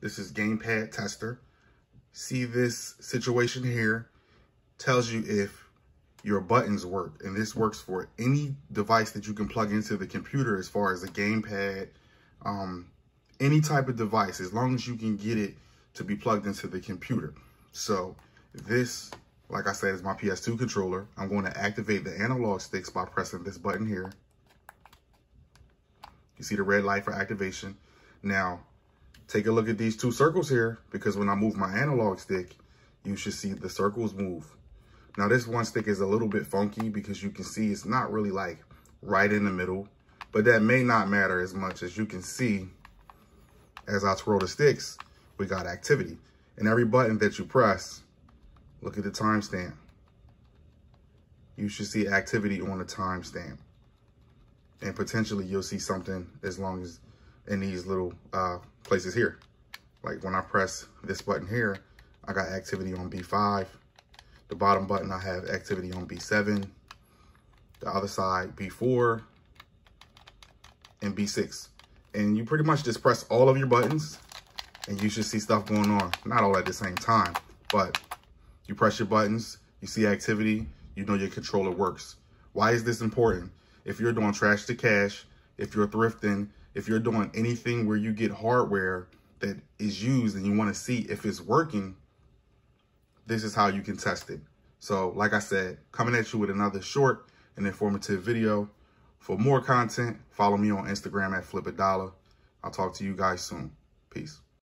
This is Gamepad Tester. See this situation here tells you if your buttons work. And this works for any device that you can plug into the computer as far as a gamepad, um, any type of device, as long as you can get it to be plugged into the computer. So this, like I said, is my PS2 controller. I'm going to activate the analog sticks by pressing this button here. You see the red light for activation. Now, take a look at these two circles here, because when I move my analog stick, you should see the circles move. Now this one stick is a little bit funky because you can see it's not really like right in the middle, but that may not matter as much as you can see as I twirl the sticks, we got activity. And every button that you press, look at the timestamp. You should see activity on the timestamp. And potentially you'll see something as long as in these little uh, places here. Like when I press this button here, I got activity on B5. The bottom button, I have activity on B7. The other side, B4 and B6. And you pretty much just press all of your buttons and you should see stuff going on. Not all at the same time, but you press your buttons, you see activity, you know your controller works. Why is this important? If you're doing trash to cash, if you're thrifting, if you're doing anything where you get hardware that is used and you want to see if it's working, this is how you can test it. So like I said, coming at you with another short and informative video. For more content, follow me on Instagram at Flip a Dollar. I'll talk to you guys soon. Peace.